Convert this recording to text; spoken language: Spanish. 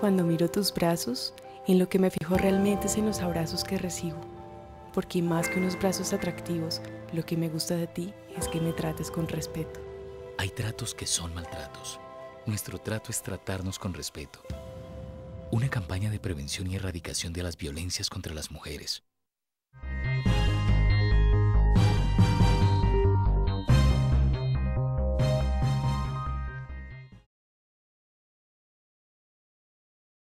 Cuando miro tus brazos, en lo que me fijo realmente es en los abrazos que recibo. Porque más que unos brazos atractivos, lo que me gusta de ti es que me trates con respeto. Hay tratos que son maltratos. Nuestro trato es tratarnos con respeto. Una campaña de prevención y erradicación de las violencias contra las mujeres.